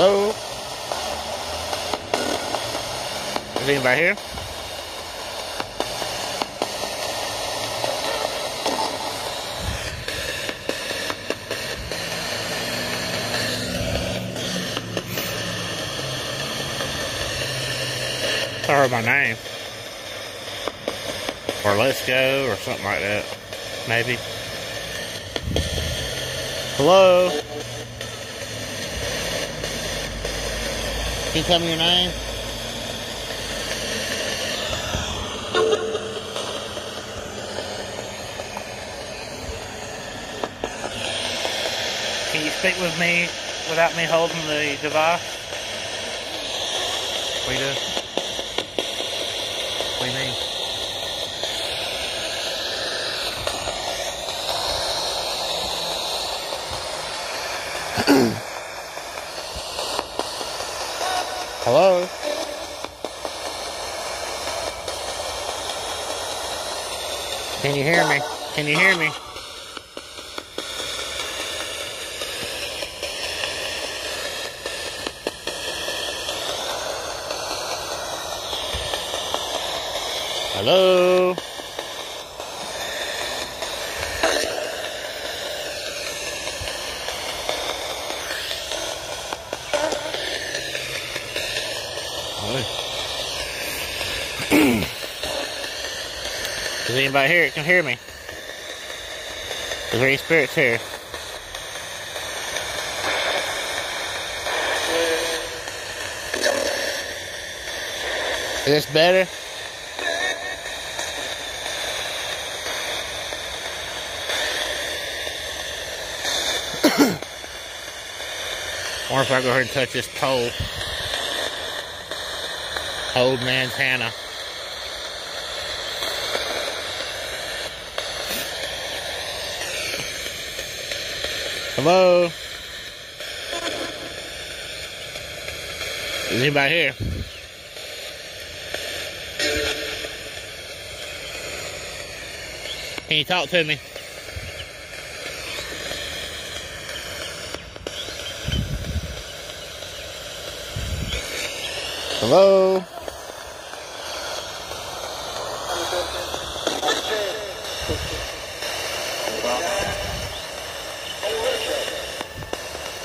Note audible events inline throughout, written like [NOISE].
Hello? Is anybody here? I heard my name. Or let's go or something like that. Maybe. Hello? Can you tell me your name? Can you speak with me without me holding the device? We. What do you mean? Hello? Can you hear me? Can you hear me? Hello? Is anybody here can hear me? Is there any spirits here? Is this better? [COUGHS] Wonder if I go ahead and touch this pole. Old man's Hannah. Hello? Is anybody here? Can you talk to me? Hello?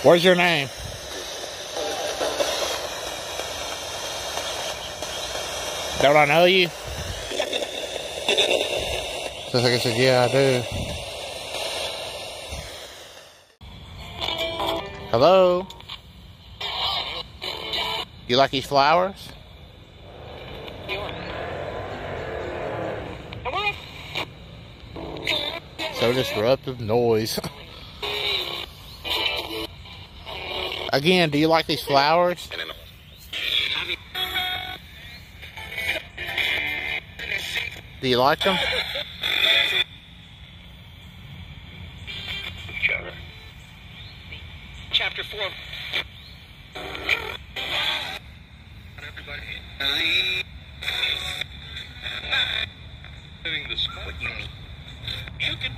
What's your name? Don't I know you? So I said, yeah, I do. Hello? You like these flowers? So disruptive noise. [LAUGHS] Again, do you like these flowers? Do you like them? Chapter 4. Doing the sport. You can.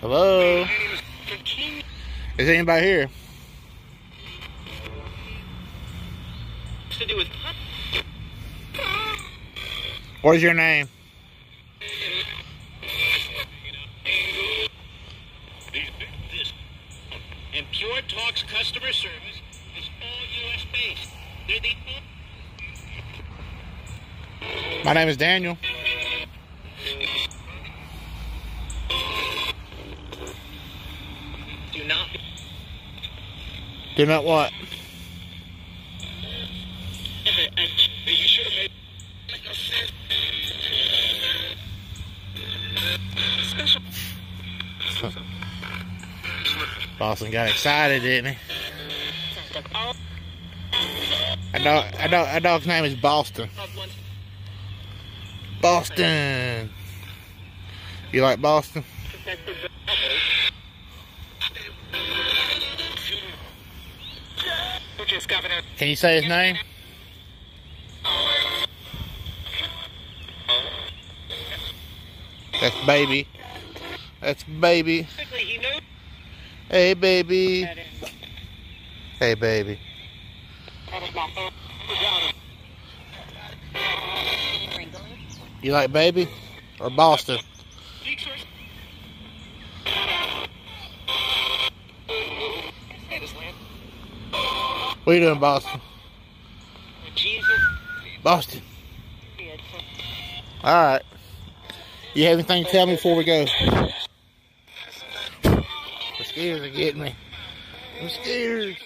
Hello? My name is the King. Is anybody here? To do with. What is your name? And Pure Talk's customer service is all U.S. based. They're the. My name is Daniel. Do not. Do not what? Boston got excited, didn't he? A dog, a dog, a dog's name is Boston. Boston. You like Boston? Just governor. Can you say his name? That's baby. That's baby. Quickly, he knows Hey, baby. Hey, baby. You like baby or Boston? What are you doing, Boston? Jesus. Boston. All right. You have anything to tell me before we go? The scares are getting me. I'm scared.